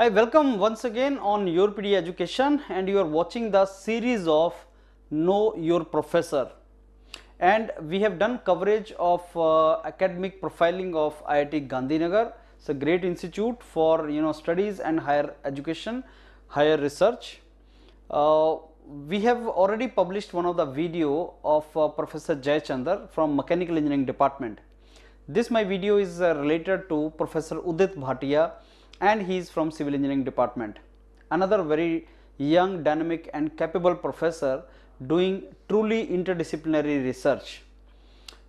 Hi, welcome once again on YourPedia Education and you are watching the series of Know Your Professor. And we have done coverage of uh, academic profiling of IIT Gandhinagar. It's a great institute for you know studies and higher education, higher research. Uh, we have already published one of the video of uh, Professor Jay Chandar from Mechanical Engineering Department. This my video is uh, related to Professor Udit Bhatia and he is from Civil Engineering Department. Another very young, dynamic and capable professor doing truly interdisciplinary research.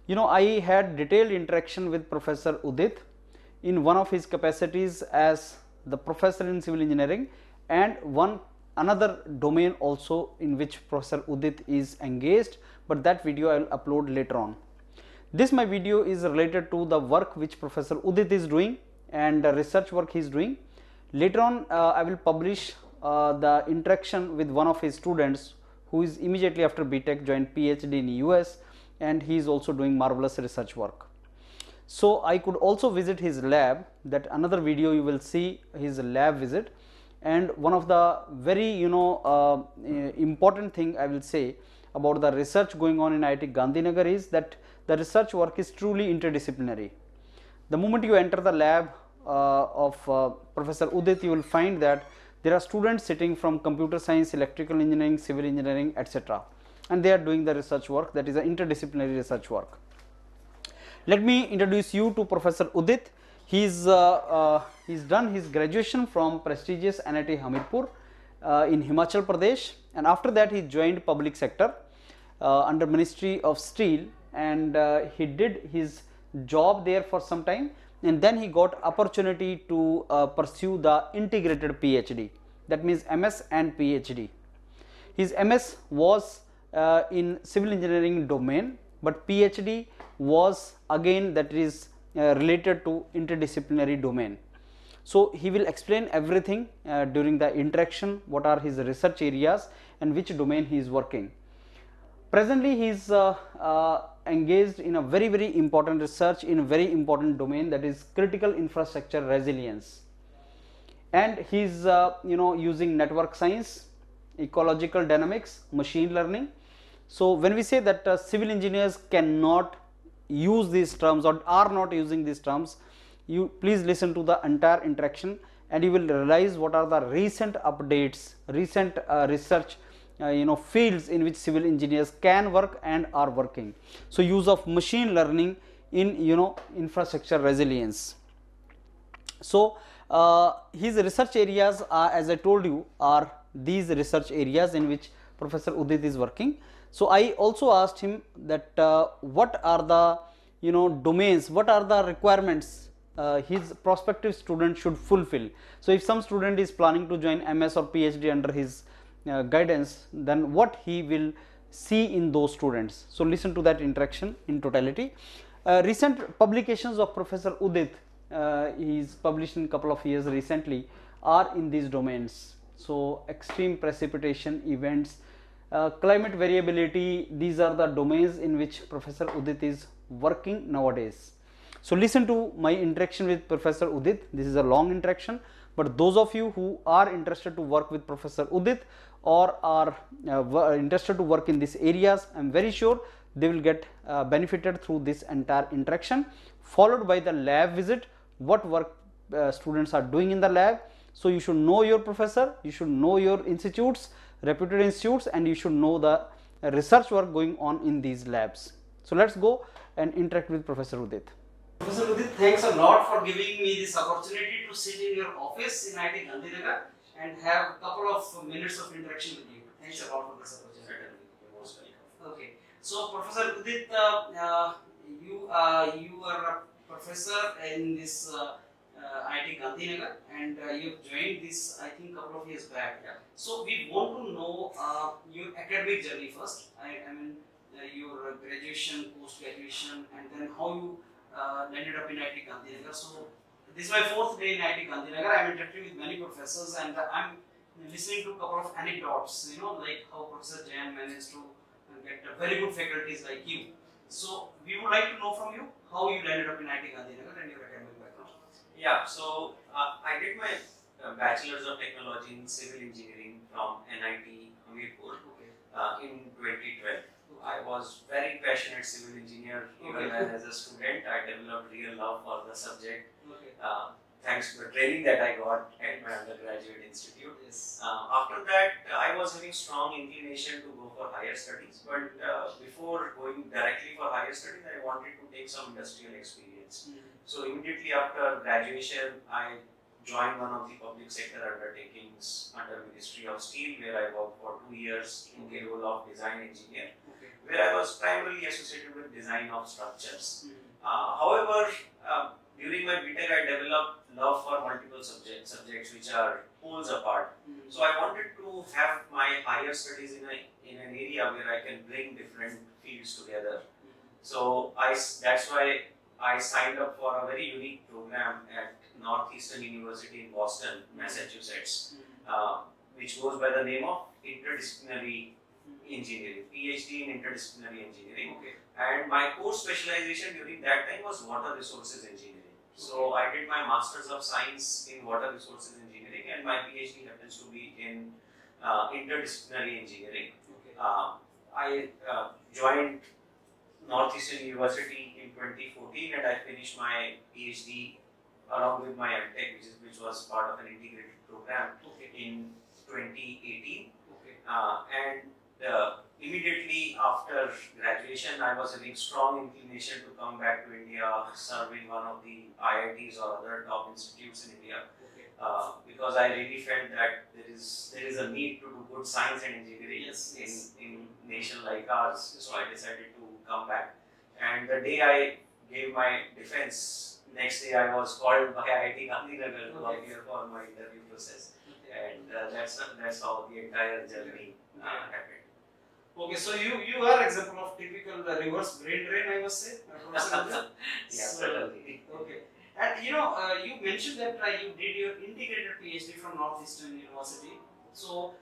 You know, I had detailed interaction with Professor Udit in one of his capacities as the professor in civil engineering and one another domain also in which Professor Udit is engaged, but that video I will upload later on. This my video is related to the work which Professor Udit is doing and research work he is doing. Later on uh, I will publish uh, the interaction with one of his students who is immediately after BTech joined PhD in US and he is also doing marvelous research work. So I could also visit his lab that another video you will see his lab visit and one of the very you know uh, important thing I will say about the research going on in IIT Gandhinagar is that the research work is truly interdisciplinary. The moment you enter the lab uh, of uh, Professor Udit you will find that there are students sitting from computer science, electrical engineering, civil engineering etc. and they are doing the research work that is an interdisciplinary research work. Let me introduce you to Professor Udit. He's, uh, uh, he's done his graduation from prestigious NIT Hamirpur uh, in Himachal Pradesh and after that he joined public sector uh, under Ministry of Steel and he did his job there for some time and then he got opportunity to uh, pursue the integrated PhD that means MS and PhD. His MS was uh, in civil engineering domain but PhD was again that is uh, related to interdisciplinary domain. So, he will explain everything uh, during the interaction what are his research areas and which domain he is working. Presently he is uh, uh, engaged in a very very important research in a very important domain that is critical infrastructure resilience and he is uh, you know using network science, ecological dynamics, machine learning. So, when we say that uh, civil engineers cannot use these terms or are not using these terms, you please listen to the entire interaction and you will realize what are the recent updates, recent uh, research you know fields in which civil engineers can work and are working. So, use of machine learning in you know infrastructure resilience. So, uh, his research areas are as I told you are these research areas in which Professor Udit is working. So, I also asked him that uh, what are the you know domains, what are the requirements uh, his prospective student should fulfill. So, if some student is planning to join MS or PhD under his uh, guidance, then what he will see in those students. So, listen to that interaction in totality. Uh, recent publications of Professor Udit, uh, he is published in a couple of years recently are in these domains. So, extreme precipitation events, uh, climate variability, these are the domains in which Professor Udit is working nowadays. So, listen to my interaction with Professor Udit, this is a long interaction, but those of you who are interested to work with Professor Udit or are uh, interested to work in these areas, I am very sure they will get uh, benefited through this entire interaction followed by the lab visit, what work uh, students are doing in the lab. So, you should know your professor, you should know your institutes, reputed institutes and you should know the research work going on in these labs. So, let us go and interact with Professor Udit. Professor Udit, thanks a lot for giving me this opportunity to sit in your office in IIT Gandhinagar and have a couple of minutes of interaction with you. Thanks a lot for this opportunity. You're most welcome. Okay, so Professor Udit, uh, uh, you uh, you are a professor in this uh, uh, IIT Gandhinagar and uh, you joined this I think couple of years back. Yeah. So we want to know uh, your academic journey first. I, I mean uh, your graduation, post graduation, and then how you uh, landed up in IIT Gandhinagar. So this is my fourth day in IIT Gandhinagar. I'm interacting with many professors and uh, I'm listening to a couple of anecdotes. You know, like how Professor Jain managed to get uh, very good faculties like you. So we would like to know from you how you landed up in IIT Gandhinagar and your academic background. Yeah, so uh, I did my a Bachelor's of Technology in Civil Engineering from NIT Hamirpur Okay. uh, in 2012. I was very passionate civil engineer even Okay. as a student. I developed real love for the subject. Uh, thanks to the training that I got at my undergraduate institute. Yes. Uh, after that, I was having strong inclination to go for higher studies, but uh, before going directly for higher studies, I wanted to take some industrial experience. Mhm. So immediately after graduation, I joined one of the public sector undertakings under Ministry of Steel, where I worked for two years in the role of design engineer, Okay. where I was primarily associated with design of structures. Mhm. Uh, however, uh, during my BTech, I developed love for multiple subjects, subjects which are poles apart. Mhm. So I wanted to have my higher studies in a in an area where I can bring different fields together. So I that's why I signed up for a very unique program at Northeastern University in Boston, Massachusetts, Mhm. uh, which goes by the name of interdisciplinary engineering, PhD in interdisciplinary engineering. Okay. And my course specialization during that time was water resources engineering. So I did my Masters of Science in water resources engineering, and my PhD happens to be in uh, interdisciplinary engineering. Okay. Uh, I uh, joined Northeastern University in 2014, and I finished my PhD along with my MTech, which is which was part of an integrated program Okay. in 2018. Okay. Uh, and uh, immediately after graduation, I was having strong inclination to come back to India, serving one of the IITs or other top institutes in India, Okay. uh, because I really felt that there is there is a need to do good science and engineering Yes, in yes. in nation like ours. So I decided to come back. And the day I gave my defense, next day I was called by IIT Gandhinagar to appear for my interview process Okay. and uh, that's that's how the entire journey uh, happened. Okay, so you you are example of typical uh, reverse brain drain, I must say. yeah, So- certainly. Okay, and you know uh, you mentioned that uh, you did your integrated PhD from Northeastern University. So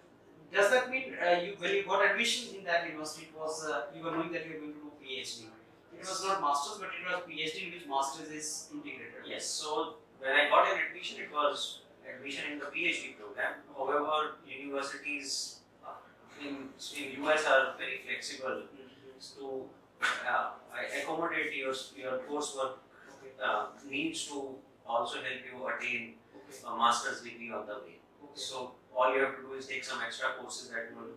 does that mean uh, you when you got admission in that university, it was uh, you were knowing that you were going to do PhD? It was not masters, but it was PhD in which masters is integrated. Yes. So when I got an admission, it was admission in the PhD program. However, universities in in US are very flexible Mhm. to uh, accommodate your your coursework uh, needs to also help you attain a master's degree on the way. So all you have to do is take some extra courses that will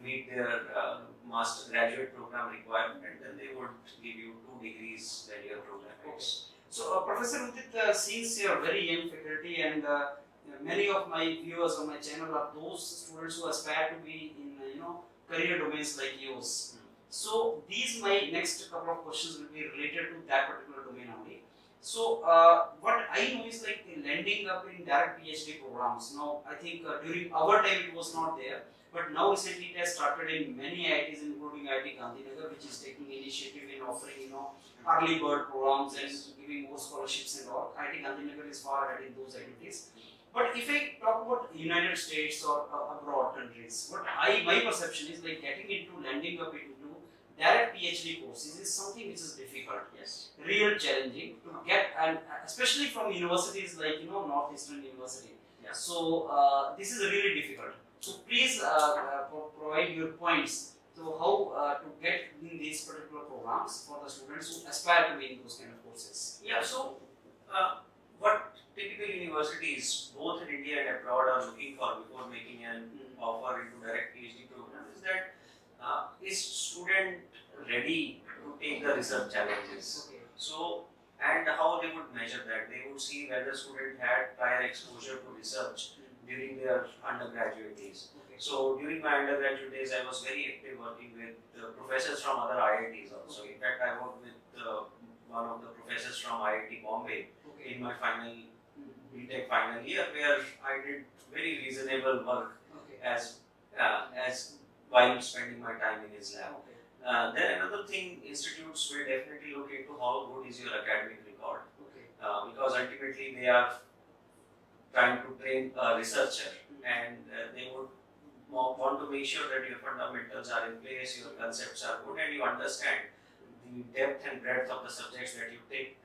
meet their uh, master graduate program requirement and then they would give you two degrees that your program has. So, uh, Professor Udit, uh, since you are very young faculty and uh, many of my viewers on my channel are those students who aspire to be in know career domains like yours. So these my next couple of questions will be related to that particular domain only. So uh, what I know is like landing up in direct PhD programs. Now I think uh, during our time it was not there, but now recently it has started in many IITs, including IIT Gandhinagar, which is taking initiative in offering you know early bird programs and giving more scholarships and all. IIT Gandhinagar is far ahead in those activities. But if I talk about United States or uh, abroad countries, what I my perception is like getting into landing up into direct PhD courses is something which is difficult, Yes. real challenging to get, and especially from universities like you know Northeastern University. Yeah. So uh, this is really difficult. So please uh, uh, provide your points. So how uh, to get in these particular programs for the students who aspire to be in those kind of courses. Yeah, so uh, what typical universities, both in India and abroad, are looking for before making an offer into direct PhD program is that uh, is student ready to take the research challenges? Okay. So, and how they would measure that? They would see whether student had prior exposure to research during their undergraduate days. Okay. So during my undergraduate days, I was very active working with uh, professors from other IITs also. In fact, I worked with uh, one of the professors from IIT Bombay Okay. In my final. BTech final year, where I did very reasonable work Okay. as uh, as while spending my time in his lab. Okay. Uh, then another thing, institutes will definitely look into how good is your academic record Okay. uh, because ultimately they are trying to train a researcher and uh, they would want to make sure that your fundamentals are in place, your concepts are good, and you understand the depth and breadth of the subjects that you take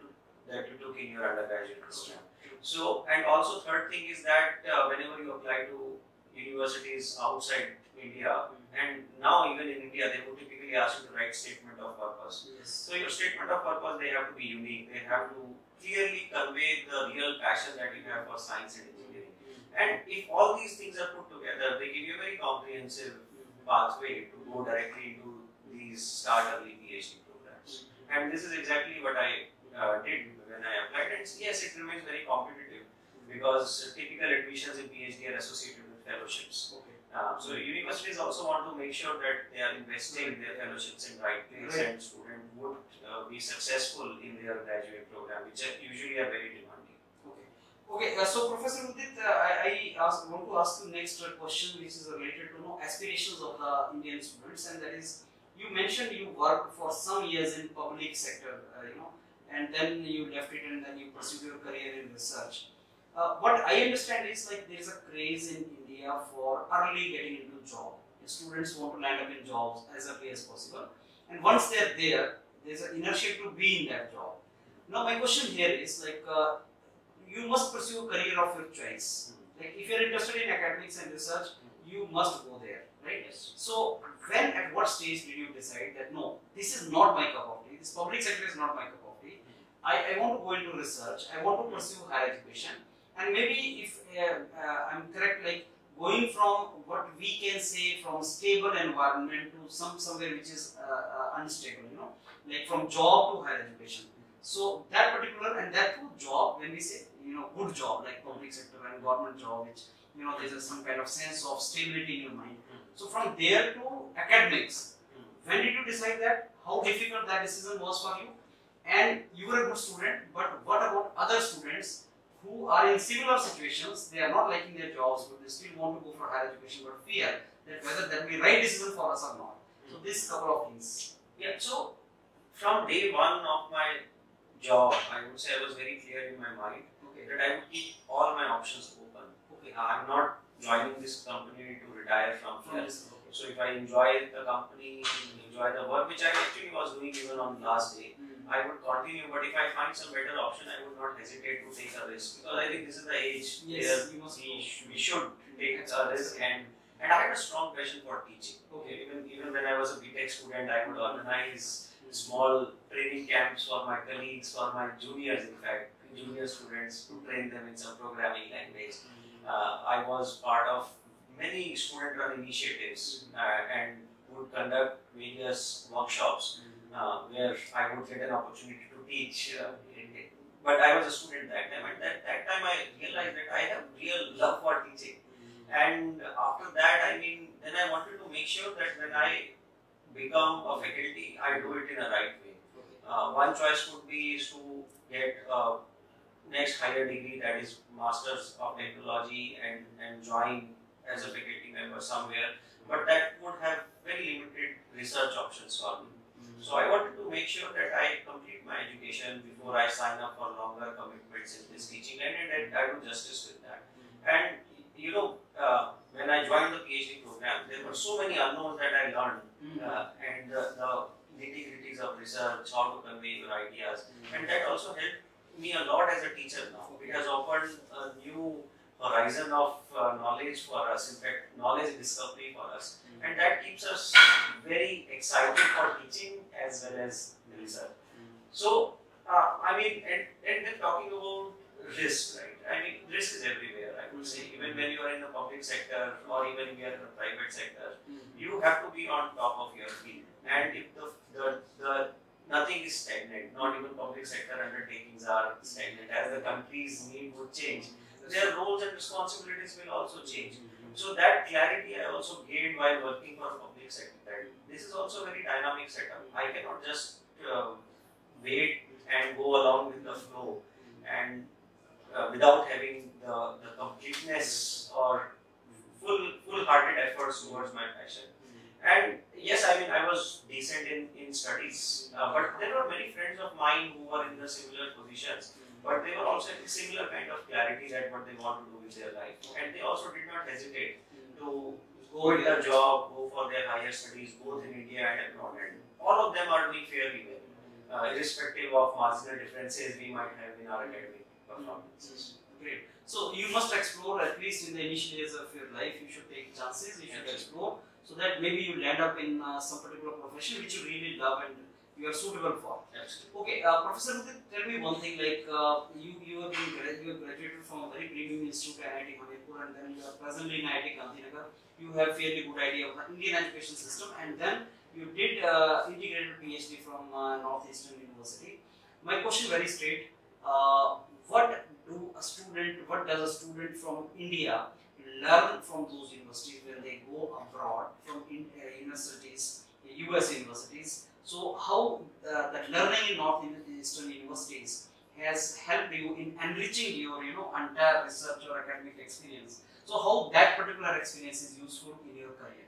that you took in your undergraduate program. So, and also third thing is that uh, whenever you apply to universities outside India, and now even in India, they would typically ask you to write statement of purpose. Yes. So your statement of purpose, they have to be unique. They have to clearly convey the real passion that you have for science and engineering. And if all these things are put together, they give you a very comprehensive pathway to go directly into these start early PhD programs. And this is exactly what I uh, did when I applied. And yes, it remains very competitive because typical admissions in PhD are associated with fellowships. Okay. Uh, so universities also want to make sure that they are investing their fellowships in right place Right. and student would uh, be successful in their graduate program, which are usually are very demanding. Okay. Okay. Uh, so, Professor Udit, uh, I, I ask, want to ask you next uh, question, which is related to know aspirations of the Indian students, and that is, you mentioned you worked for some years in public sector, uh, you know, and then you left it, and then you pursued your career in research. Uh, what I understand is like there is a craze in India for early getting into job. The students want to land up in jobs as early as possible, and once they are there, there is an inertia to be in that job. Now, my question here is like. Uh, you must pursue a career of your choice. Like if you're interested in academics and research, you must go there, right? Yes. So when at what stage did you decide that no, this is not my cup of tea, this public sector is not my cup of tea. I, I want to go into research, I want to pursue higher education, and maybe if uh, uh, I'm correct, like going from what we can say from stable environment to some somewhere which is uh, uh, unstable, you know, like from job to higher education. So that particular and that job when we say you know good job like public sector and government job which you know there's some kind of sense of stability in your mind. So from there to academics, when did you decide that? How difficult that decision was for you? And you are a good student, but what about other students who are in similar situations? They are not liking their jobs, but they still want to go for higher education, but fear that whether that will be right decision for us or not. So this couple of things. Yeah, so from day one of my job, I would say I was very clear in my mind Okay. that I would keep all my options open. Okay. I'm not joining this company to retire from here. Okay. So if I enjoy the company, enjoy the work, which I actually was doing even on last day, Mm. I would continue. But if I find some better option, I would not hesitate to take a risk because I think this is the age Yes, where we, sh- we should take a risk and and I had a strong passion for teaching. Okay. Even even when I was a BTech student, I would organize small training camps for my colleagues, for my juniors, in fact, junior students to train them in some programming language. Uh, I was part of many student-run initiatives uh, and would conduct various workshops uh, where I would get an opportunity to teach. Uh, but I was a student that time, and that, that time I realized that I have real love for teaching. And after that, I mean, then I wanted to make sure that when I become a faculty, I do it in a right way. Uh, one choice would be is to get a next higher degree that is Masters of Technology and, and join as a faculty member somewhere. But that would have very limited research options for me. So I wanted to make sure that I complete my education before I sign up for longer commitments in this teaching line and I do justice with that. And you know, uh, when I joined the PhD program, there were so many unknowns that I learned Mm. uh, and the, the nitty gritties of research, how to convey your ideas, and that also helped me a lot as a teacher now. It has opened a new horizon of uh, knowledge for us, in fact, knowledge discovery for us, and that keeps us very excited for teaching as well as the research. So, uh, I mean, and, and then talking about risk, right? I mean, risk is everywhere, I would say. Even when you are in the public sector or even if you are in the private sector, mm-hmm. you have to be on top of your field. And if the, the, the nothing is stagnant, not even public sector undertakings are stagnant, as the country's need would change, mm-hmm. their roles and responsibilities will also change. Mm-hmm. So that clarity I also gained while working for public That this is also a very dynamic setup. I cannot just uh, wait and go along with the flow and uh, without having the, the completeness or full full-hearted efforts towards my passion. And yes, I mean I was decent in, in studies, uh, but there were many friends of mine who were in the similar positions, but they were also in similar kind of clarity that what they want to do with their life, and they also did not hesitate to go in a job, go for their higher studies, both in India and abroad, and all of them are doing fairly well. uh, irrespective of marginal differences we might have in our academic performances. Great. So you must explore at least in the initial years of your life. You should take chances. You should explore so that maybe you land up in uh, some particular profession which you really love and you are suitable for. Absolutely. Okay, uh, Professor, tell me one thing. Like uh, you, you have been you have graduated from a very premium institute, IIT Hamirpur, and then you are presently in IIT Gandhinagar. You have fairly good idea of the Indian education system, and then you did uh, integrated PhD from uh, Northeastern University. My question very straight: uh, What do a student, what does a student from India learn from those universities when they go abroad from in, uh, universities, US universities? So how uh, that learning in northeastern universities has helped you in enriching your you know entire research or academic experience. So how that particular experience is useful in your career?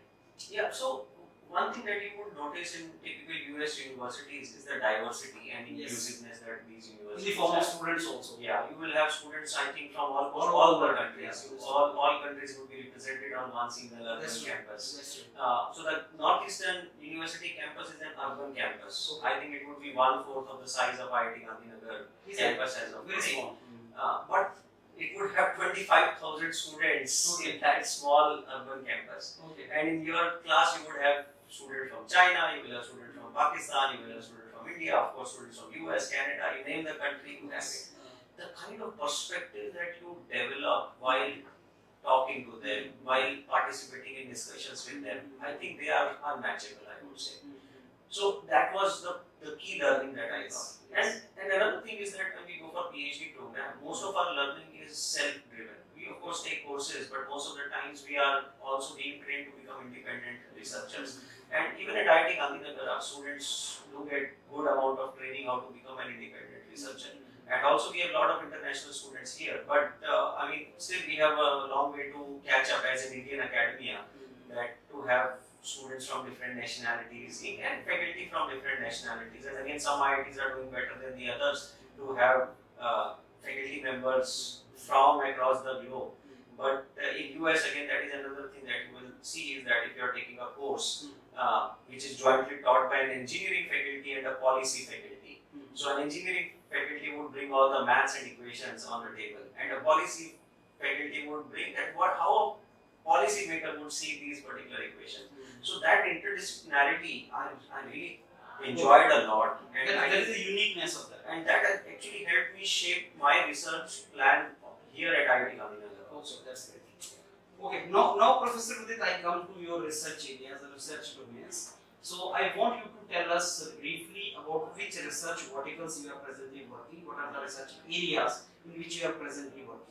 Yeah, so one thing that you would notice in typical US universities is the diversity and Yes. inclusiveness that these In universities the form of students also. Yeah, you will have students, I think, from almost All all, over, the countries. yes, yes. All, all countries would be represented on one single urban That's true. campus. That's true. Uh, so the Northeastern University campus is an urban campus. Okay. I think it would be one fourth of the size of IIT Gandhinagar campus as of very small? Uh, but it would have 25,000 students in that small urban campus. Okay. And in your class, you would have students from China, you will have students from Pakistan, you will have students from India, of course, students from US, Canada, you name the country, you have it. The kind of perspective that you develop while talking to them, while participating in discussions with them, I think they are unmatchable, I would say. So that was the, the key learning that I got. And, and another thing is that when we go for PhD program, most of our learning is self-driven. Of course take courses, but most of the times we are also being trained to become independent researchers. And even at IIT Gandhinagar, students do get good amount of training how to become an independent researcher. And also we have a lot of international students here, but uh, I mean, still we have a long way to catch up as an Indian academia that to have students from different nationalities and faculty from different nationalities. And again, some IITs are doing better than the others to have uh, faculty members from across the globe. But uh, in US, again, that is another thing that you will see is that if you are taking a course uh, which is jointly taught by an engineering faculty and a policy faculty. So an engineering faculty would bring all the maths and equations on the table, and a policy faculty would bring that what how a policy maker would see these particular equations. So that interdisciplinarity, I, I really enjoyed a lot, and That, that is the uniqueness of that. and that has actually helped me shape my research plan here at IIT Gandhinagar. Also, that's great. Okay, now, now Professor Udit, I come to your research areas, the research domains. So I want you to tell us briefly about which research verticals you are presently working, what are the research areas in which you are presently working.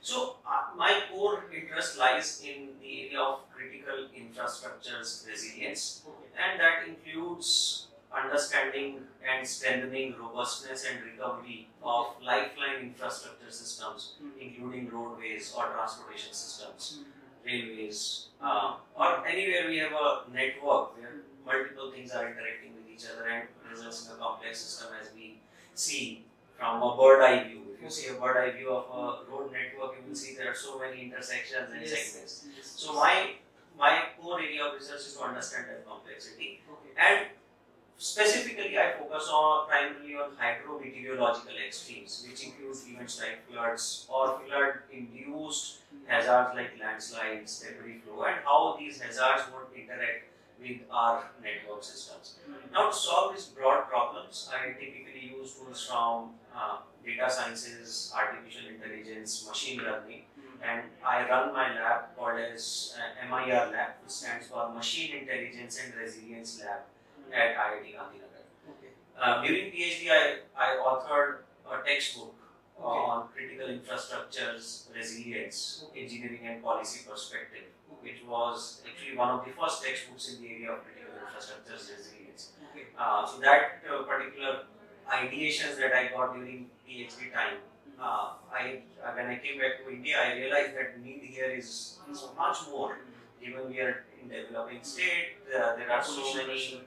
So uh, my core interest lies in the area of critical infrastructures resilience. Okay. and that includes understanding and strengthening robustness and recovery of lifeline infrastructure systems, hmm. including roadways or transportation systems, hmm. railways, uh, or anywhere we have a network where hmm. multiple things are interacting with each other and results in a complex system as we see from a bird eye view. If you see a bird eye view of a road network, you will see there are so many intersections and segments. So my my core area of research is to understand that complexity. Okay. and specifically I focus on primarily on hydrometeorological extremes which includes events like floods or flood induced hazards like landslides, debris flow and how these hazards would interact with our network systems. Now to solve these broad problems I typically use tools from uh, data sciences, artificial intelligence, machine learning and I run my lab called as uh, MIR lab, which stands for Machine Intelligence and Resilience Lab at IIT Gandhinagar. Okay. Uh, during PhD, I, I authored a textbook Okay. on critical infrastructures, resilience, engineering and policy perspective, which was actually one of the first textbooks in the area of critical infrastructures resilience. Okay. Uh, so that uh, particular ideations that I got during PhD time uh, I uh, when I came back to India, I realized that need here is, is much more. Given we are in developing state, uh, there are so many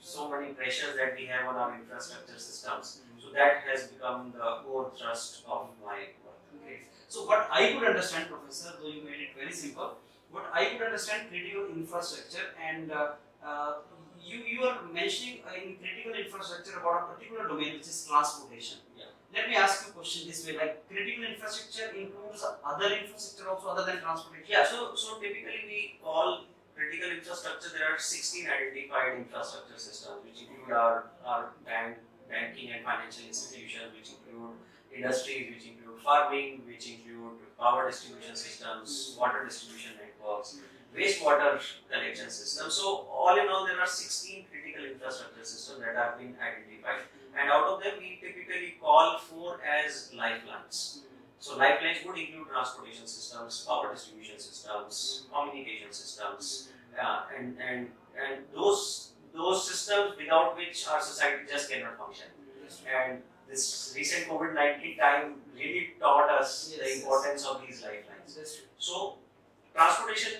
so many pressures that we have on our infrastructure systems. So that has become the core thrust of my work. Great. So what I could understand, Professor, though you made it very simple, what I could understand critical infrastructure and uh, uh, you you are mentioning in critical infrastructure about a particular domain which is transportation. Yeah. Let me ask you a question this way: like critical infrastructure includes other infrastructure also other than transportation. Yeah, so so typically we call critical infrastructure. There are 16 identified infrastructure systems, which include our our bank, banking and financial institutions, which include industries, which include farming, which include power distribution systems, water distribution networks, wastewater collection systems. So all in all, there are 16 critical infrastructure systems that have been identified, and out of them, we typically call four as lifelines. So lifelines would include transportation systems, power distribution systems, communication systems, uh, and and and those those systems without which our society just cannot function. And this recent COVID nineteen time really taught us Yes, the yes. importance of these lifelines. So transportation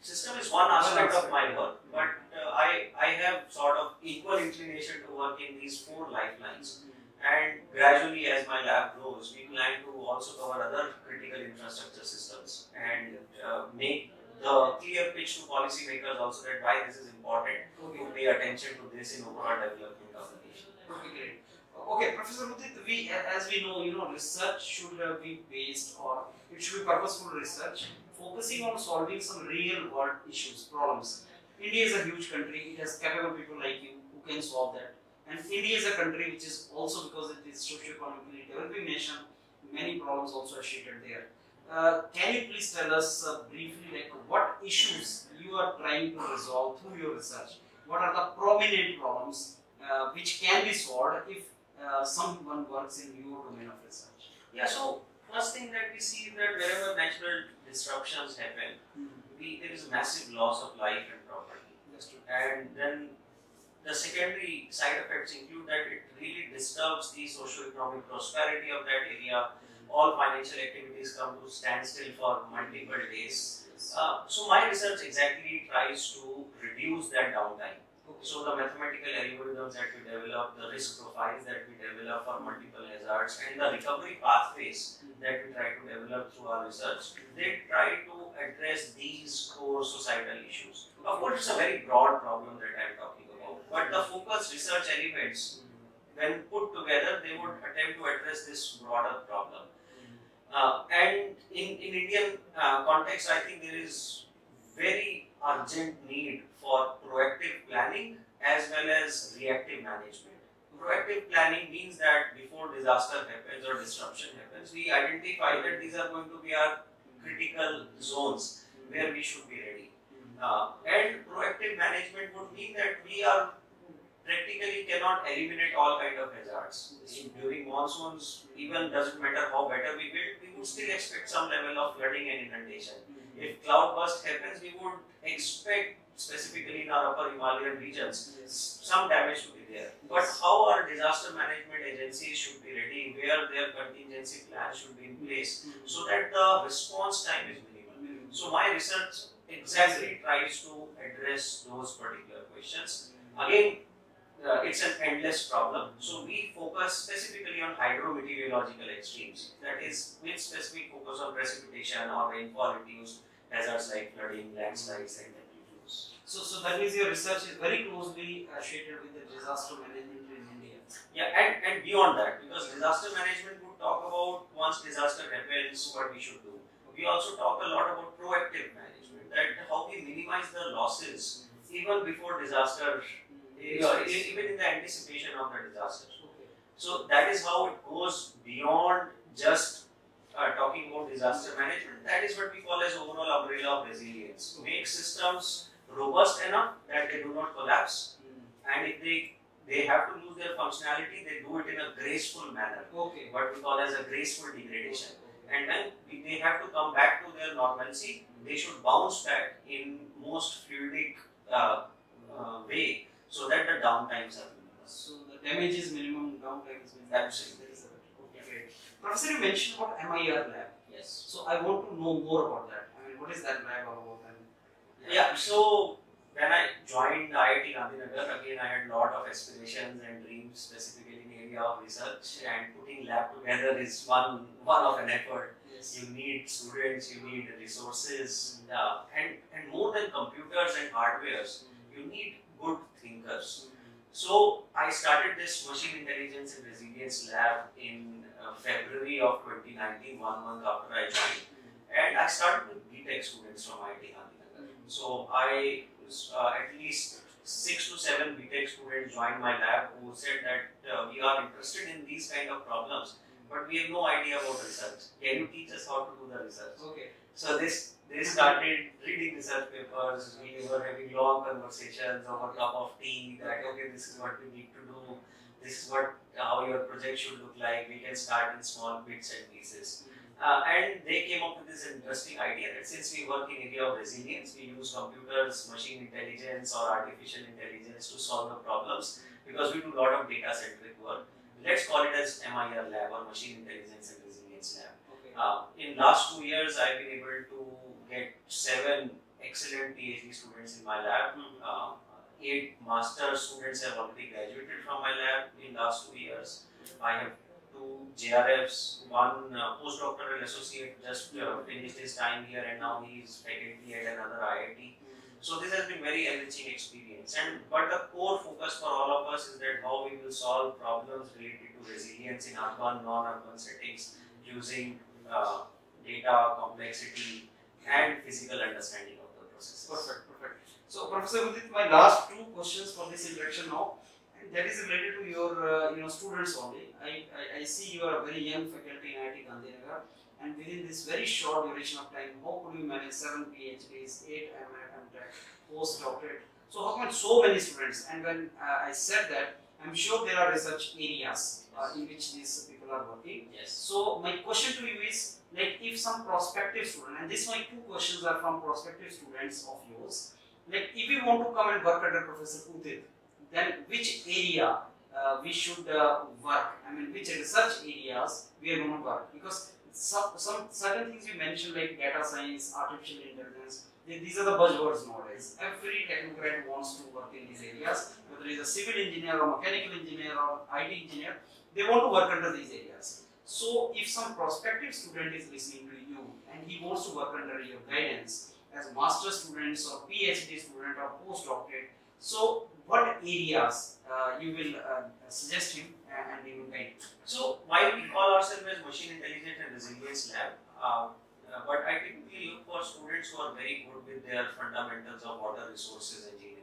system is one aspect of my work, but uh, I I have sort of equal inclination to work in these four lifelines. And gradually, as my lab grows, we plan to also cover other critical infrastructure systems and uh, make the clear pitch to policymakers also that why this is important to pay attention to this in overall development of the nation. Okay, great. Okay, Professor Udit, we, as we know, you know, research should be based or it should be purposeful research, focusing on solving some real world issues, problems. India is a huge country, it has capable people like you who can solve that. And India is a country which is also because it is socio-economically developing nation, many problems also associated there. Uh, can you please tell us uh, briefly like what issues you are trying to resolve through your research? What are the prominent problems uh, which can be solved if uh, someone works in your domain of research? Yeah, so first thing that we see is that wherever natural disruptions happen, we, there is a massive loss of life and property. That's true. And then the secondary side effects include that it really disturbs the socio-economic prosperity of that area. All financial activities come to standstill for multiple days. Uh, so my research exactly tries to reduce that downtime. So the mathematical algorithms that we develop, the risk profiles that we develop for multiple hazards, and the recovery pathways that we try to develop through our research, they try to address these core societal issues. Of course, it's a very broad problem that I'm talking about, but the focus research elements, when put together, they would attempt to address this broader problem. Uh, and in, in Indian uh, context, I think there is very urgent need for proactive planning as well as reactive management. Proactive planning means that before disaster happens or disruption happens, we identify that these are going to be our critical zones where we should be ready. Uh, and proactive management would mean that we are practically cannot eliminate all kind of hazards. In- During monsoons, even doesn't matter how better we build, we would still expect some level of flooding and inundation. Mm-hmm. If cloud burst happens, we would expect specifically in our upper Himalayan regions some damage to be there. But how our disaster management agencies should be ready, where their contingency plans should be in mm-hmm. place, so that the response time is minimal. Mm-hmm. So my research exactly tries to address those particular questions. Again, uh, it's an endless problem. So we focus specifically on hydrometeorological extremes. That is, with specific focus on precipitation or rainfall-induced hazards like flooding, landslides, and deluge. So, so that means your research is very closely associated with the disaster management in India. Yeah, and, and beyond that, because disaster management would talk about once disaster happens, what we should do. We also talk a lot about proactive management, that how we minimize the losses even before disaster, e- even in the anticipation of the disaster. Okay. So that is how it goes beyond just uh, talking about disaster management. That is what we call as overall umbrella of resilience. To make systems robust enough that they do not collapse, and if they they have to lose their functionality, they do it in a graceful manner, Okay. what we call as a graceful degradation. And when they have to come back to their normalcy, they should bounce back in most fluidic uh, uh, way so that the downtimes are minimal. So the damage is minimum, downtime is minimum. Absolutely. That is Okay, great. Professor, you mentioned about MIR lab. Yes. So I want to know more about that. I mean, what is that lab all about? And Yeah, so when I joined IIT Gandhinagar, again I had a lot of aspirations and dreams specifically in the area of research and putting lab together is one one of an effort. Yes. You need students, you need resources, uh, and, and more than computers and hardwares, you need good thinkers. So I started this machine intelligence and resilience lab in uh, February of 2019, one month after I joined, and I started with BTech students from IIT Gandhinagar. So I uh, at least six to seven BTech students joined my lab who said that uh, we are interested in these kind of problems, but we have no idea about research. Can you teach us how to do the research? Okay. So this they started reading research papers. We were having long conversations over cup of tea. That okay, this is what we need to do. This is what how your project should look like. We can start in small bits and pieces. Uh, and they came up with this interesting idea that since we work in area of resilience, we use computers, machine intelligence, or artificial intelligence to solve the problems because we do a lot of data centric work. Let's call it as MIR lab or machine intelligence and resilience lab. Uh, in last two years, I've been able to get seven excellent PhD students in my lab. Mhm. Uh, eight master students have already graduated from my lab in last two years. I have two JRFs, one uh, postdoctoral associate just uh, finished his time here and now he is faculty at another IIT. So this has been very enriching experience. And but the core focus for all of us is that how we will solve problems related to resilience in urban, non-urban settings using uh, data complexity and physical understanding of the process. Perfect, perfect. So, Professor Udit, my last two questions for this introduction now, and that is related to your uh, you know students only. I, I, I see you are a very young faculty in IIT Gandhinagar, and within this very short duration of time, how could you manage seven PhDs, eight MA, MTech, postdoctorate? So, how come so many students? And when uh, I said that, I'm sure there are research areas uh, in which these people are working. Yes. So my question to you is like if some prospective student and this my two questions are from prospective students of yours like if you want to come and work under Professor Udit then which area uh, we should uh, work I mean which research areas we are going to work because some, some certain things you mentioned like data science artificial intelligence these are the buzzwords nowadays every technocrat wants to work in these areas whether he's a civil engineer or mechanical engineer or IT engineer they want to work under these areas so, if some prospective student is listening to you and he wants to work under your guidance as master students or PhD student or postdoctorate, so what areas uh, you will uh, suggest him and, you will guide? So while we call ourselves as machine intelligence and resilience lab, uh, uh, but I think we look for students who are very good with their fundamentals of water resources engineering.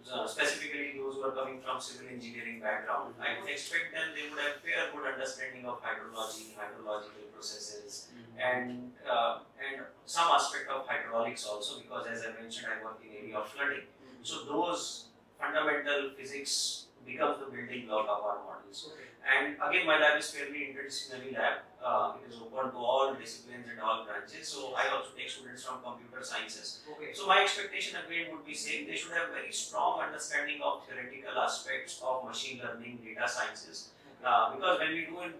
Uh, specifically those who are coming from civil engineering background, I would expect them they would have fair good understanding of hydrology, hydrological processes, and uh, and some aspect of hydraulics also because as I mentioned I work in area of flooding. So those fundamental physics becomes the building block of our models. Okay. And again, my lab is fairly interdisciplinary lab. Uh, it is open to all disciplines and all branches. So I also take students from computer sciences. Okay. So my expectation again would be same. They should have very strong understanding of theoretical aspects of machine learning, data sciences. Uh, because when we do in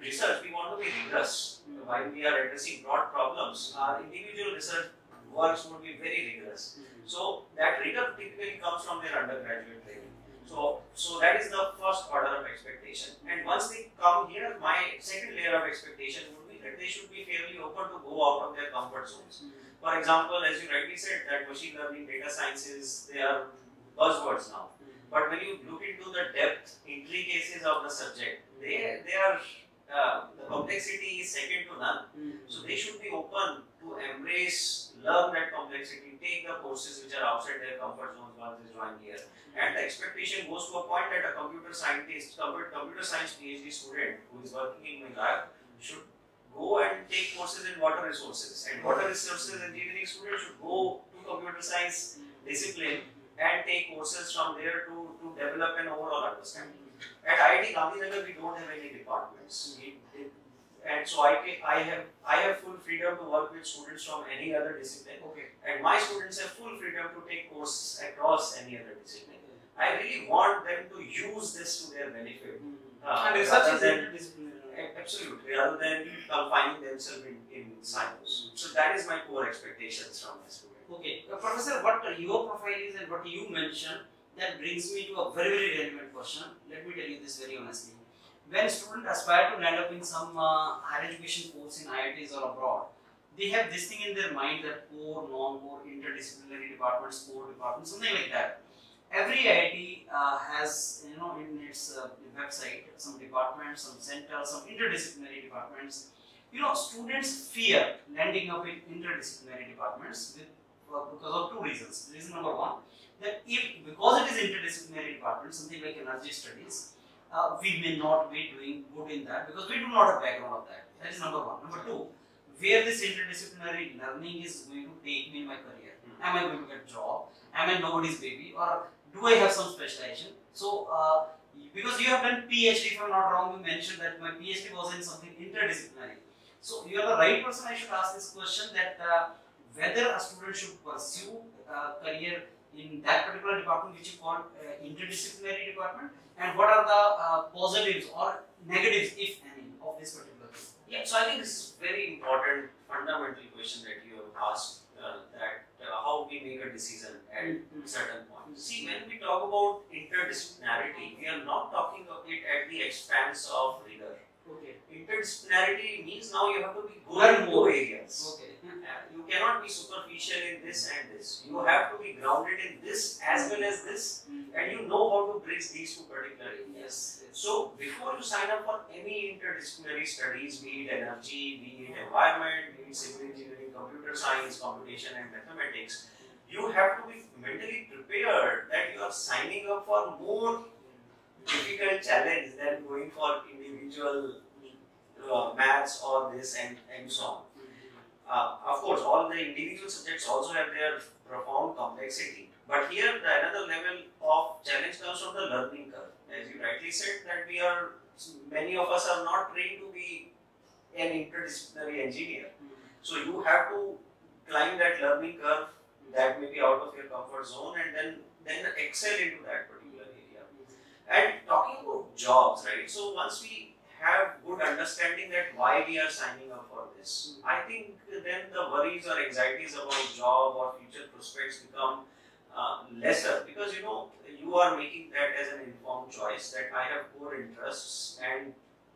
research, we want to be rigorous. While we are addressing broad problems, our individual research works would be very rigorous. So that rigor typically comes from their undergraduate training. So, so that is the first order of expectation. And once they come here, my second layer of expectation would be that they should be fairly open to go out of their comfort zones. Hmm. For example, as you rightly said, that machine learning, data sciences, they are buzzwords now. Hmm. But when you look into the depth, intricacies of the subject, they they are uh, the complexity is second to none. Hmm. So they should be open to embrace, learn that complexity, take the courses which are outside their comfort zones once they join here. Hmm. And the expectation goes to a point that a computer scientist, computer, computer science PhD student who is working in my lab should go and take courses in water resources. And water resources engineering students should go to computer science discipline hmm. and take courses from there to, to develop an overall understanding. At IIT Gandhinagar, we don't have any departments. And so I, ca- I have I have full freedom to work with students from any other discipline, Okay. and my students have full freedom to take courses across any other discipline. I really want them to use this to their benefit. Uh, and research is interdisciplinary. Absolutely, rather than confining themselves in, in silos. So that is my core expectations from my student. Okay, uh, Professor, what your profile is and what you mentioned, that brings me to a very, very relevant question. Let me tell you this very honestly. When students aspire to land up in some uh, higher education course in IITs or abroad, they have this thing in their mind that core, non-core, interdisciplinary departments, core departments, something like that. Every IIT uh, has, you know, in its uh, website, some departments, some centers, some interdisciplinary departments. You know, students fear landing up in interdisciplinary departments with, because of two reasons. Reason number one, that if because it is interdisciplinary department, something like energy studies, uh, we may not be doing good in that because we do not have background of that. That is number one. Number two, where this interdisciplinary learning is going to take me in my career. Am I going to get job? Am I nobody's baby? Or do I have some specialization? So, uh, because you have done PhD, if I'm not wrong, you mentioned that my PhD was in something interdisciplinary. So, you are the right person I should ask this question that uh, whether a student should pursue uh, career in that particular department which you call uh, interdisciplinary department and what are the uh, positives or negatives if any of this particular thing? Yeah, so I think this is very important fundamental question that you have asked uh, that uh, how we make a decision at Mhm. certain point. See, when we talk about interdisciplinarity, we are not talking of it at the expense of rigor. Okay. Interdisciplinarity means now you have to be good in more. areas. Okay. You cannot be superficial in this and this. You have to be grounded in this as well as this, and you know how to bridge these two particular areas. Yes. yes. So before you sign up for any interdisciplinary studies, be it energy, be it environment, be it civil engineering, computer science, computation and mathematics, you have to be mentally prepared that you are signing up for more difficult challenge than going for individual uh, maths or this and, and so on. Uh, of course, all the individual subjects also have their profound complexity. But here, the another level of challenge comes from the learning curve. As you rightly said, that we are many of us are not trained to be an interdisciplinary engineer. So you have to climb that learning curve that may be out of your comfort zone, and then then excel into that. And talking about jobs, right? So once we have good understanding that why we are signing up for this, I think then the worries or anxieties about job or future prospects become uh, lesser because you know you are making that as an informed choice that I have core interests and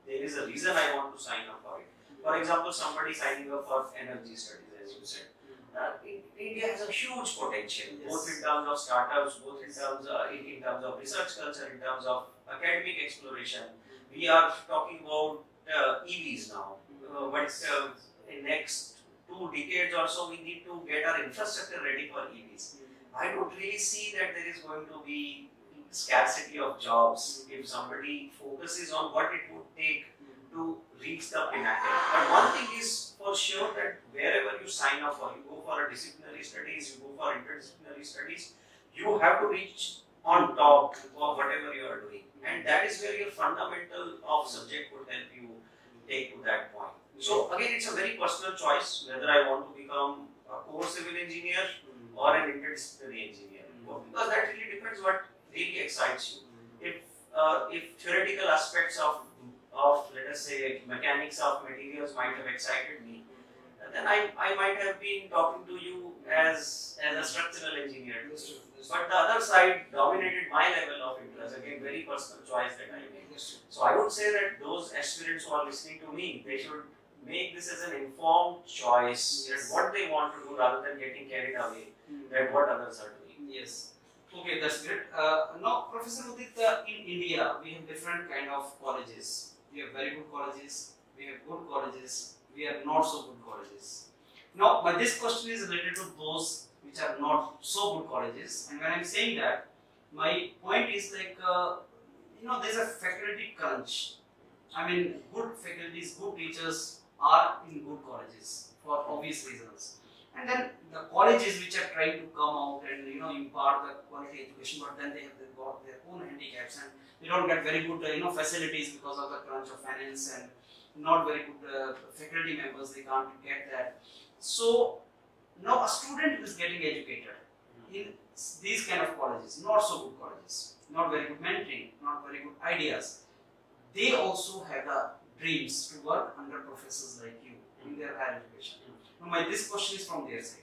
there is a reason I want to sign up for it. For example, somebody signing up for energy studies, as you said. Uh, India has a huge potential, both in terms of startups, both in terms of, in, in terms of research culture, in terms of academic exploration. We are talking about uh, EVs now, uh, but uh, in next two decades or so, we need to get our infrastructure ready for EVs. I don't really see that there is going to be scarcity of jobs if somebody focuses on what it would take to reach the pinnacle. But one thing is for sure that wherever you sign up for, you for a disciplinary studies, you go for interdisciplinary studies, you have to reach on top of whatever you are doing. And that is where your fundamental of subject would help you take to that point. So again, it's a very personal choice whether I want to become a core civil engineer hmm. or an interdisciplinary engineer. Hmm. Because that really depends what really excites you. Hmm. If uh, if theoretical aspects of of let us say mechanics of materials might have excited me, then I, I might have been talking to you as as a structural engineer. But the other side dominated my level of interest. Again, very personal choice that I made. So I would say that those aspirants who are listening to me, they should make this as an informed choice Yes. that what they want to do rather than getting carried away that what others are doing. Yes. Okay, that's great. Uh, now, Professor Udit, uh, in India, we have different kind of colleges. We have very good colleges, we have good colleges, we are not so good colleges. Now, my this question is related to those which are not so good colleges. And when I'm saying that, my point is like, uh, you know, there's a faculty crunch. I mean, good faculties, good teachers are in good colleges for obvious reasons. And then the colleges which are trying to come out and you know impart the quality education, but then they have got their own handicaps and they don't get very good uh, you know facilities because of the crunch of finance and not very good uh, faculty members. They can't get that. So now a student is getting educated in these kind of colleges, not so good colleges, not very good mentoring, not very good ideas. They also have the dreams to work under professors like you in their higher education. Now, my this question is from their side.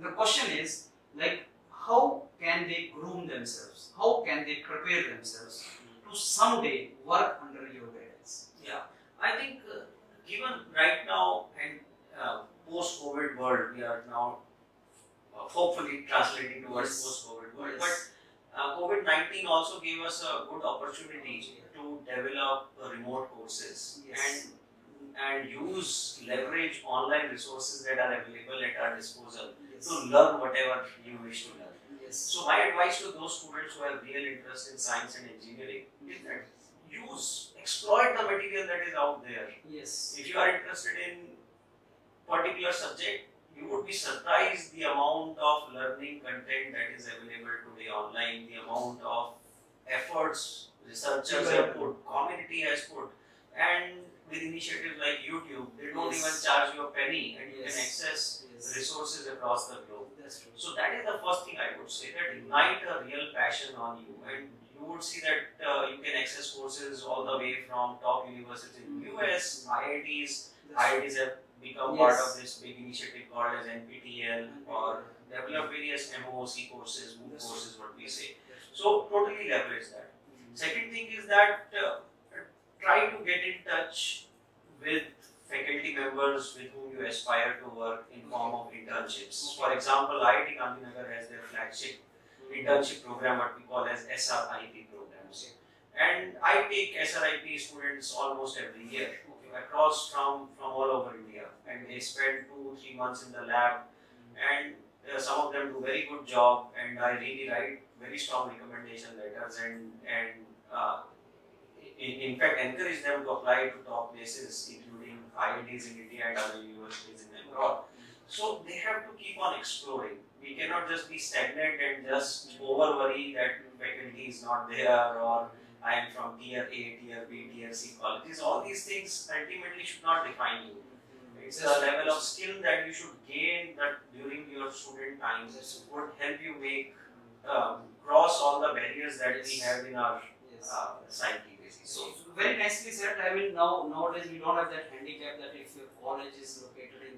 The question is like, how can they groom themselves? How can they prepare themselves to someday work under your guidance? Yeah, I think uh, given right now and uh, post-COVID world, we are now uh, hopefully translating towards Yes. post-COVID world. Yes. But uh, COVID-19 also gave us a good opportunity to develop uh, remote courses Yes. and and use leverage online resources that are available at our disposal to learn whatever you wish to learn. So my advice to those students who have real interest in science and engineering is that use, exploit the material that is out there. Yes. If you are interested in particular subject, you would be surprised the amount of learning content that is available today online, the amount of efforts researchers have put, community has put, and with initiatives like YouTube, they don't Yes. even charge you a penny and you can access Yes. resources across the globe. That's true. So that is the first thing I would say that ignite a real passion on you, and you would see that uh, you can access courses all the way from top universities in the US, IITs. IITs have become part of this big initiative called as NPTEL or develop various MOOC courses, MOOC Yes. courses, what we say. So totally leverage that. Mhm. Second thing is that uh, try to get in touch with faculty members with whom you aspire to work in form of internships. For example, IIT Gandhinagar has their flagship internship program, what we call as SRIP programs. And I take SRIP students almost every year Okay. across from, from all over India, and they spend two three months in the lab, and uh, some of them do very good job, and I really write very strong recommendation letters, and and uh, in, in fact encourage them to apply to top places, including IITs in India and other universities in abroad. So they have to keep on exploring. We cannot just be stagnant and just over worry that faculty is not there or I am from tier A, tier B, tier C colleges. All these things ultimately should not define you. It's a level of skill that you should gain that during your student times would help you make um, cross all the barriers that we have in our Yes. uh, psyche basically. So very nicely said. I mean, now nowadays we don't have that handicap that if your college is located in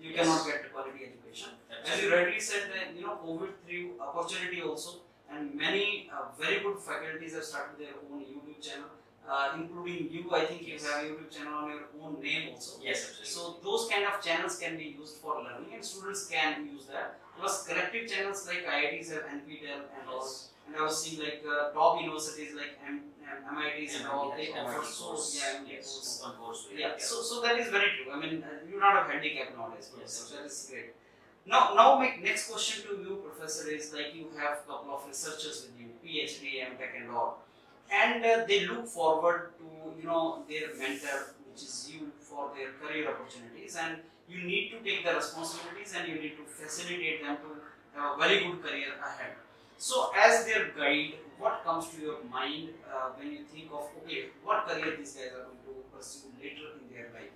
you Yes. cannot get quality education. As you rightly said, that you know, COVID threw opportunity also, and many uh, very good faculties have started their own YouTube channel, uh, including you. I think Yes. you have a YouTube channel on your own name also. Yes, absolutely. So those kind of channels can be used for learning, and students can use that. Plus, connective channels like IITs have NPTEL and all. And I was seeing like uh, top universities like M- MITs and all, they so course. yeah, yes, course. open course. we Yeah, so so that is very true. I mean, uh, you not have handicap nowadays. Yes. Professor. that is great. Now, now my next question to you, Professor, is like you have a couple of researchers with you, PhD, MTech, and all, and uh, they look forward to you know their mentor, which is you, for their career opportunities, and you need to take the responsibilities and you need to facilitate them to have a very good career ahead. So, as their guide, what comes to your mind uh, when you think of okay, what career these guys are going to pursue later in their life?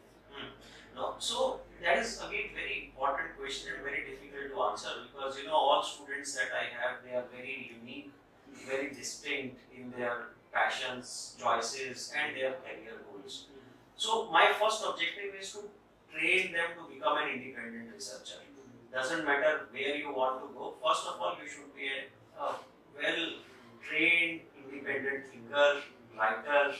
No, so that is again very important question and very difficult to answer because you know all students that I have they are very unique, very distinct in their passions, choices, and their career goals. So my first objective is to train them to become an independent researcher. Doesn't matter where you want to go. First of all, you should be a, a well-trained, independent thinker, writer,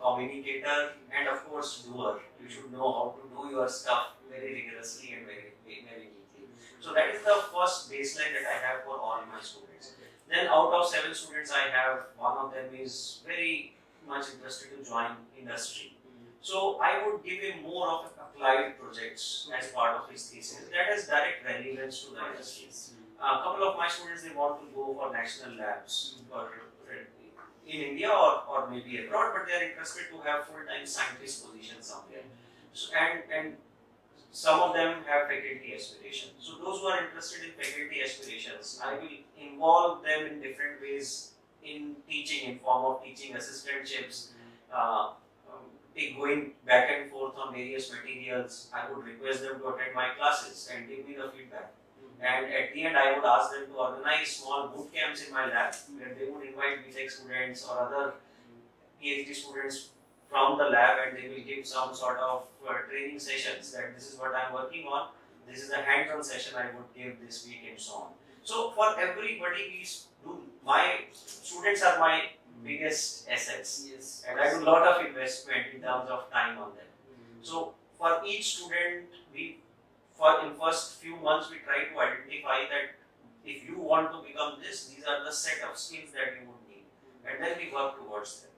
communicator, and of course doer. You should know how to do your stuff very rigorously and very very neatly. So that is the first baseline that I have for all my students. Then out of seven students I have, one of them is very much interested to join industry. So I would give him more of applied projects as part of his thesis. That has direct relevance to the industry. A couple of my students they want to go for national labs for in India or, or maybe abroad, but they are interested to have full-time scientist position somewhere. So, and and some of them have faculty aspirations. So those who are interested in faculty aspirations, I will involve them in different ways in teaching, in form of teaching assistantships, uh, um, going back and forth on various materials. I would request them to attend my classes and give me the feedback. And at the end, I would ask them to organize small boot camps in my lab where they would invite BTech students or other PhD students from the lab and they will give some sort of uh, training sessions that this is what I'm working on, this is a hands-on session I would give this week and so on. So for everybody, we do, my students are my biggest assets Yes. and I do a lot of investment in terms of time on them. So for each student, we for in first few months we try to identify that if you want to become this, these are the set of skills that you would need, and then we work towards them.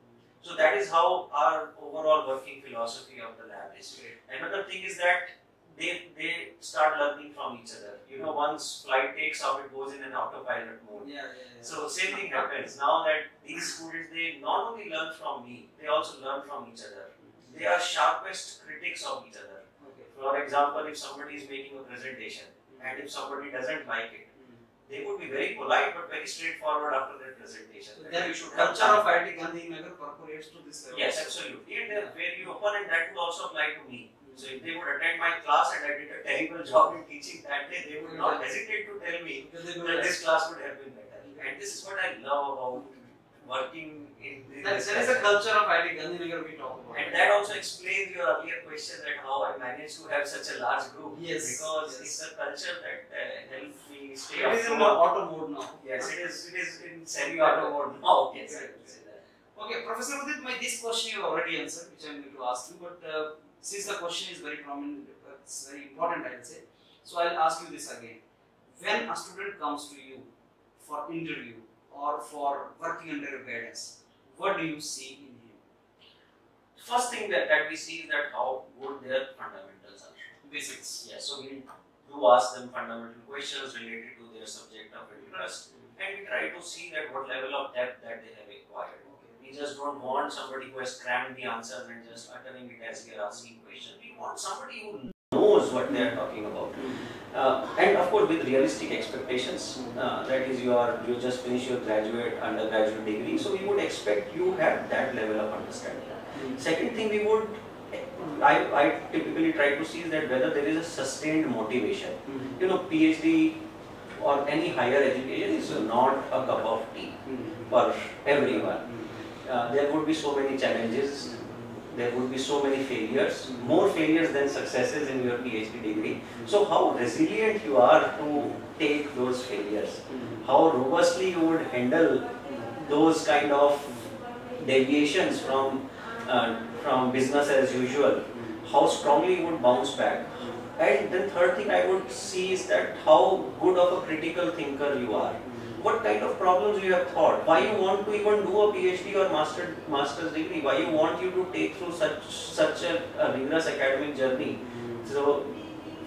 So that is how our overall working philosophy of the lab is. Another thing is that they they start learning from each other. You know, once flight takes off, it goes in an autopilot mode. Yeah, yeah, yeah. So same thing happens now that these students they not only learn from me, they also learn from each other. They are sharpest critics of each other. For example, if somebody is making a presentation and if somebody doesn't like it, hmm. they would be very polite but very straightforward after their presentation. So That that you should culture of IIT Gandhinagar percolates to this level. Yes, absolutely. And they're very open and that would also apply to me. Hmm. So if they would attend my class and I did a terrible job in teaching that day, they would not hmm. hesitate to tell me Because they know that that. this class would have been better. And this is what I love about working in That, this that is a culture of IIT Gandhinagar we talk about. And that also explains your earlier question that how I managed to have such a large group. Yes, Because yes. it's a culture that uh, helps me stay It is in the auto mode now. Yes, it is. It is in semi-auto mode now. Yes, I would say that. Okay, Professor Udit, my this question you already answered, which I'm going to ask you, but uh, since the question is very prominent, uh, it's very important, I'll say. So I'll ask you this again. When a student comes to you for interview or for working under guidance, what do you see in him? First thing that, that we see is that how good their fundamentals are. Basics. Yes, so we do ask them fundamental questions related to their subject of interest, and we try to see that what level of depth that they have acquired. Okay. We just don't want somebody who has crammed the answers and just uttering it as we are asking questions. We want somebody who knows what they are talking about. Uh, and of course, with realistic expectations, uh, that is, you are you just finish your graduate undergraduate degree, so we would expect you have that level of understanding. Second thing we would, I, I typically try to see is that whether there is a sustained motivation. You know, PhD or any higher education is not a cup of tea for everyone. Uh, there would be so many challenges, there would be so many failures, more failures than successes in your PhD degree. Mm-hmm. So how resilient you are to take those failures, mm-hmm. how robustly you would handle those kind of deviations from uh, from business as usual, mm-hmm. how strongly you would bounce back. And then third thing I would see is that how good of a critical thinker you are. What kind of problems you have thought? Why you want to even do a PhD or master master's degree? Why you want you to take through such such a, a rigorous academic journey? Mm-hmm. So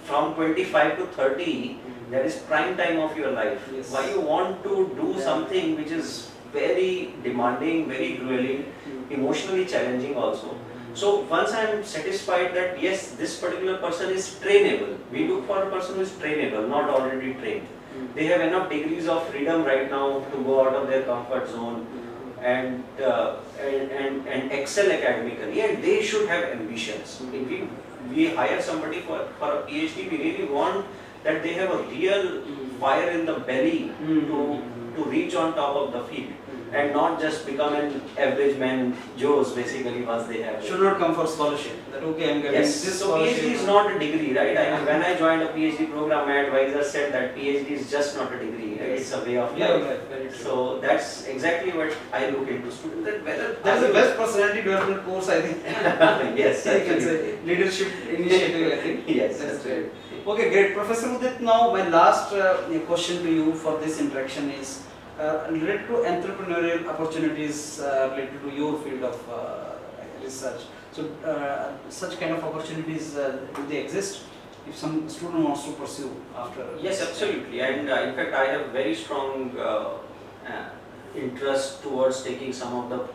from 25 to 30, mm-hmm. that is prime time of your life. Yes. Why you want to do Yeah. something which is very demanding, very grueling, mm-hmm. emotionally challenging also. So once I am satisfied that yes, this particular person is trainable, we look for a person who is trainable, not already trained. They have enough degrees of freedom right now to go out of their comfort zone and, uh, and, and, and excel academically and they should have ambitions. If we, we hire somebody for, for a PhD, we really want that they have a real fire in the belly to, to reach on top of the field and not just become an average man Joes basically once they have. Should not come for scholarship. That okay, I'm getting Yes, this so scholarship. PhD is not a degree, right? I mean, when I joined a PhD program, my advisor said that PhD is just not a degree, right? it's a way of Yeah, life. very true. So that's exactly what I look into students. That whether That is the best personality development course, I think. yes, I can say leadership initiative, I think. Yes, That's absolutely. great. Okay, great. Professor Udit, now my last uh, question to you for this interaction is related to entrepreneurial opportunities uh, related to your field of uh, research. So, uh, such kind of opportunities, uh, do they exist if some student wants to pursue after? Yes, absolutely. And uh, in fact, I have very strong uh, uh, interest towards taking some of the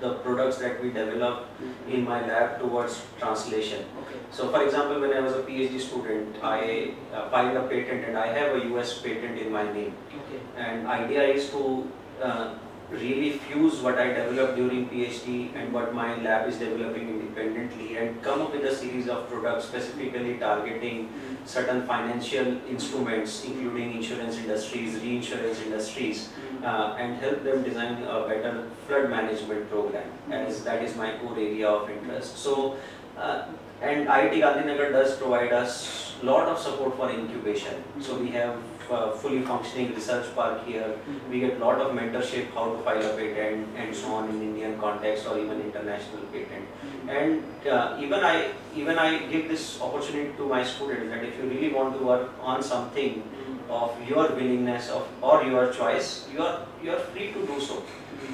the products that we develop in my lab towards translation. Okay. So, for example, when I was a PhD student, I uh, filed a patent, and I have a US patent in my name. Okay. And idea is to uh, really fuse what I developed during PhD and what my lab is developing independently, and come up with a series of products specifically targeting certain financial instruments, including insurance industries, reinsurance industries, uh, and help them design a better flood management program, as that is my core area of interest. So, uh, and IIT Gandhinagar does provide us lot of support for incubation. So we have uh, fully functioning research park here. Mm-hmm. We get a lot of mentorship, how to file a patent and so on in Indian context or even international patent. Mm-hmm. And uh, even I even I give this opportunity to my students that if you really want to work on something mm-hmm. of your willingness of or your choice, you are you are free to do so.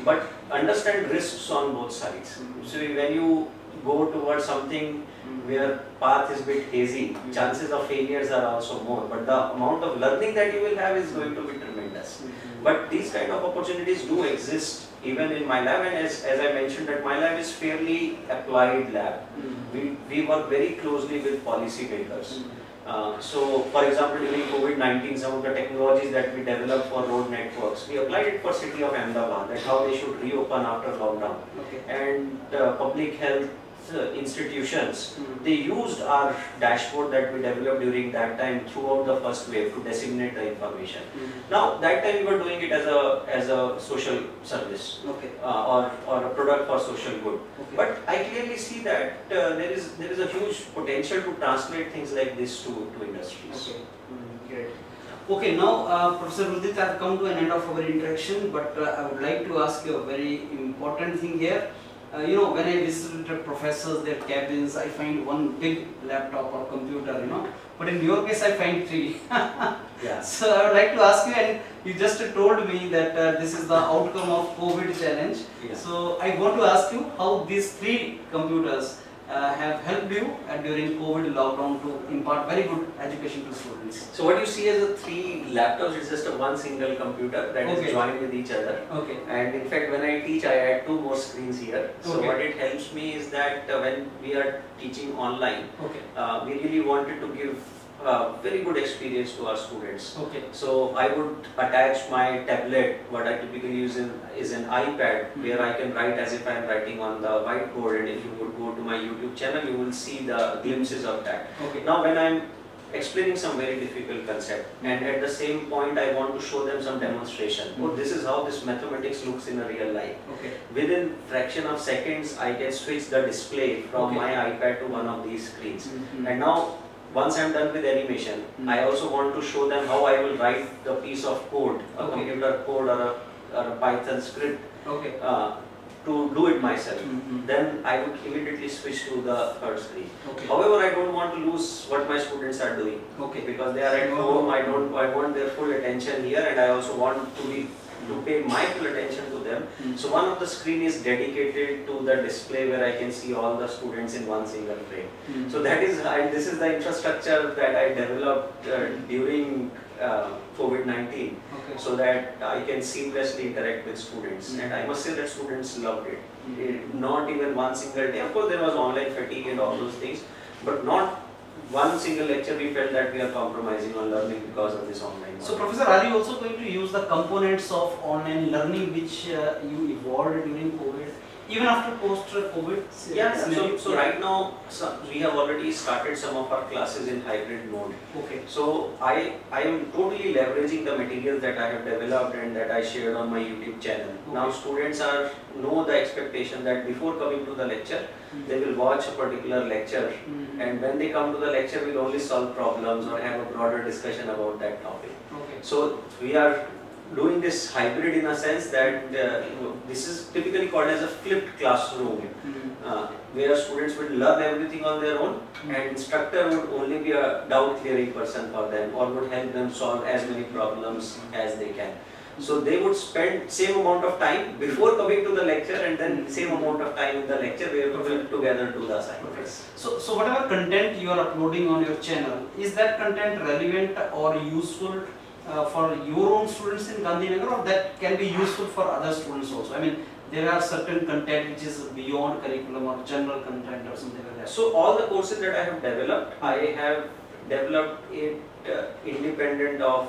But understand risks on both sides. So when you go towards something where path is a bit hazy, chances of failures are also more. But the amount of learning that you will have is going to be tremendous. But these kind of opportunities do exist even in my lab and as, as I mentioned that my lab is fairly applied lab. We, we work very closely with policy makers. Uh, so, for example, during COVID-19, some of the technologies that we developed for road networks, we applied it for city of Ahmedabad, that how they should reopen after lockdown. Okay. And uh, public health uh, institutions, they used our dashboard that we developed during that time throughout the first wave to disseminate the information. Now, that time we were doing it as a as a social service Okay. uh, or or a product for social good. Okay. But I clearly see that uh, there is there is a huge potential to translate things like this to, to industries. Okay, Mm, great. Okay, now uh, Professor Udit, I have come to an end of our interaction, but uh, I would like to ask you a very important thing here. Uh, you know, when I visited professors, their cabins, I find one big laptop or computer, you know, but in your case, I find three. Yeah. So I would like to ask you, and you just told me that uh, this is the outcome of COVID challenge. Yeah. So I want to ask you how these three computers uh, have helped you during COVID lockdown to impart very good education to students. So what you see as a three laptops is just a one single computer that is Okay. joined with each other. Okay. And in fact, when I teach, I add two more screens here. So Okay. what it helps me is that uh, when we are teaching online, Okay. uh, we really wanted to give uh, very good experience to our students. Okay. So I would attach my tablet, what I typically use in, is an iPad, where I can write as if I am writing on the whiteboard. And if you would go to my YouTube channel, you will see the glimpses of that. Okay. Now when I'm explaining some very difficult concept and at the same point I want to show them some demonstration. Oh, this is how this mathematics looks in a real life. Okay. Within fraction of seconds I can switch the display from Okay. my iPad to one of these screens. Mhm. And now once I'm done with animation, Mm. I also want to show them how I will write the piece of code, a Okay. computer code or a, or a Python script Okay. uh, to do it myself. Mhm. Then I would immediately switch to the third screen. Okay. However, I don't want to lose what my students are doing Okay. because they are at home. I don't. I want their full attention here, and I also want to be to pay my full attention to them. Mm. So one of the screen is dedicated to the display where I can see all the students in one single frame. Mm. So that is I, this is the infrastructure that I developed uh, during uh, COVID-19 Okay. so that I can seamlessly interact with students. Mm. And I must say that students loved it. Mm. It- Not even one single day. Of course, there was online fatigue and all those things, but not one single lecture we felt that we are compromising on learning because of this online. So. Professor, are you also going to use the components of online learning which uh, you evolved during COVID, even after post-COVID? yeah, so, so Yeah. right now some, we have already started some of our classes in hybrid mode. Okay. So I, I am totally leveraging the materials that I have developed and that I shared on my YouTube channel. Now students are know the expectation that before coming to the lecture, Mm. they will watch a particular lecture Mhm. and when they come to the lecture we'll only solve problems or have a broader discussion about that topic. Okay. So we are doing this hybrid in a sense that uh, this is typically called as a flipped classroom Mhm. uh, where students will learn everything on their own and instructor would only be a doubt clearing person for them or would help them solve as many problems as they can. So they would spend same amount of time before coming to the lecture and then same amount of time in the lecture where we will together do the assignments. So, so whatever content you are uploading on your channel, is that content relevant or useful uh, for your own students in Gandhinagar or that can be useful for other students also? I mean, there are certain content which is beyond curriculum or general content or something like that. So all the courses that I have developed, I have developed it uh, independent of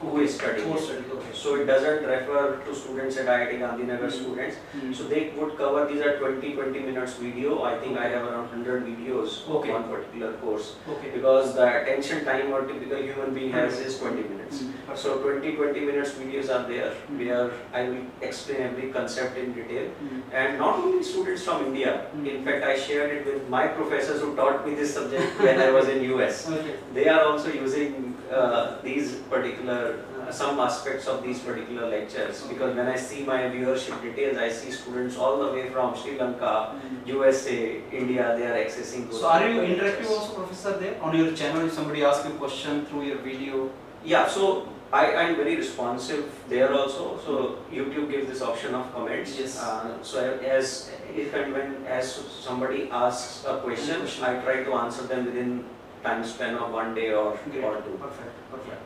who is studying. Study, okay. So it doesn't refer to students at IIT Gandhinagar Mhm. students. Mm. So they would cover these are 20 20 minutes video. I think I have around 100 videos Okay. on one particular course Okay. because the attention time or typical human being has is 20 minutes. Mm. So 20 20 minutes videos are there Mhm. where I will explain every concept in detail Mm. and not only students from India. In fact, I shared it with my professors who taught me this subject when I was in US. Okay. They are also using uh, these particular some aspects of these particular lectures because when I see my viewership details, I see students all the way from Sri Lanka, Mm. USA, India. They are accessing. those So are you interactive lectures. also, Professor, there on your channel? If somebody asks you a question through your video, Yeah, so I am very responsive there also. So YouTube gives this option of comments. Yes. Uh, so as if and when as somebody asks a question, Question. I try to answer them within time span of one day or Great. or two. Perfect. Perfect.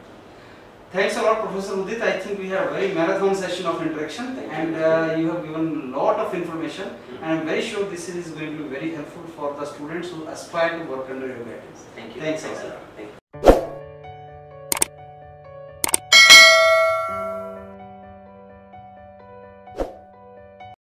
Thanks a lot, Professor Udit. I think we had a very marathon session of interaction, and uh, you have given a lot of information. And I'm very sure this is going to be very helpful for the students who aspire to work under your guidance. Thank you. Thanks, Thanks a lot. Thank you.